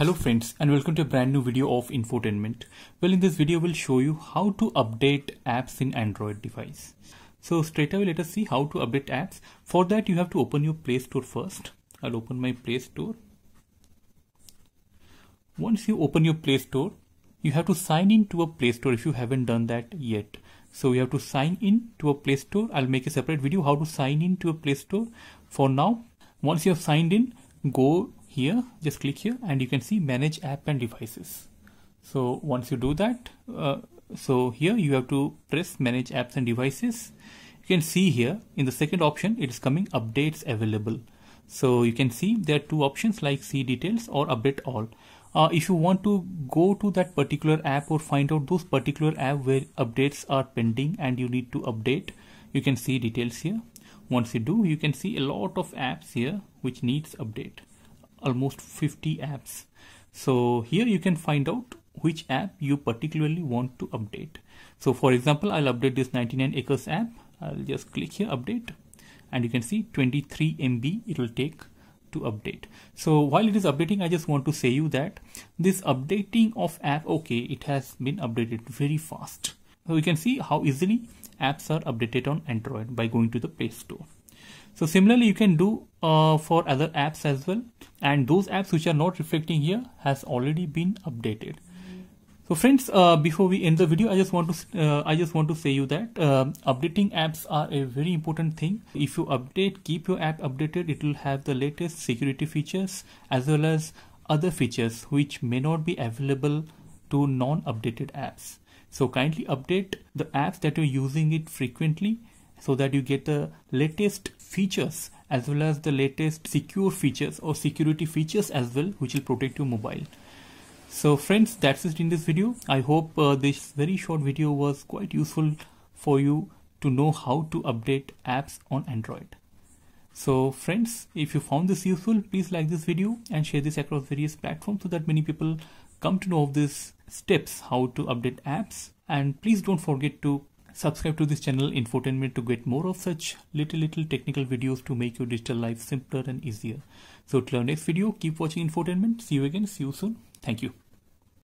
Hello friends and welcome to a brand new video of infotainment. Well in this video we'll show you how to update apps in Android device. So straight away let us see how to update apps. For that you have to open your Play Store first. I'll open my Play Store. Once you open your Play Store you have to sign in to a Play Store if you haven't done that yet. So you have to sign in to a Play Store. I'll make a separate video how to sign in to a Play Store. For now once you have signed in go here just click here and you can see manage app and devices. So once you do that uh, so here you have to press manage apps and devices. You can see here in the second option it is coming updates available. So you can see there are two options like see details or update all. Uh, if you want to go to that particular app or find out those particular app where updates are pending and you need to update you can see details here. Once you do you can see a lot of apps here which needs update almost 50 apps. So here you can find out which app you particularly want to update. So for example I'll update this 99 acres app. I'll just click here update. And you can see 23 MB it will take to update. So while it is updating I just want to say you that this updating of app okay it has been updated very fast. So you can see how easily apps are updated on Android by going to the Play Store. So similarly, you can do uh, for other apps as well. And those apps which are not reflecting here has already been updated. So friends, uh, before we end the video, I just want to uh, I just want to say you that uh, updating apps are a very important thing. If you update, keep your app updated, it will have the latest security features as well as other features which may not be available to non-updated apps. So kindly update the apps that you're using it frequently so that you get the latest features as well as the latest secure features or security features as well which will protect your mobile. So friends that's it in this video. I hope uh, this very short video was quite useful for you to know how to update apps on android. So friends if you found this useful please like this video and share this across various platforms so that many people come to know of these steps how to update apps. And please don't forget to Subscribe to this channel Infotainment to get more of such little little technical videos to make your digital life simpler and easier. So till our next video, keep watching Infotainment. See you again. See you soon. Thank you.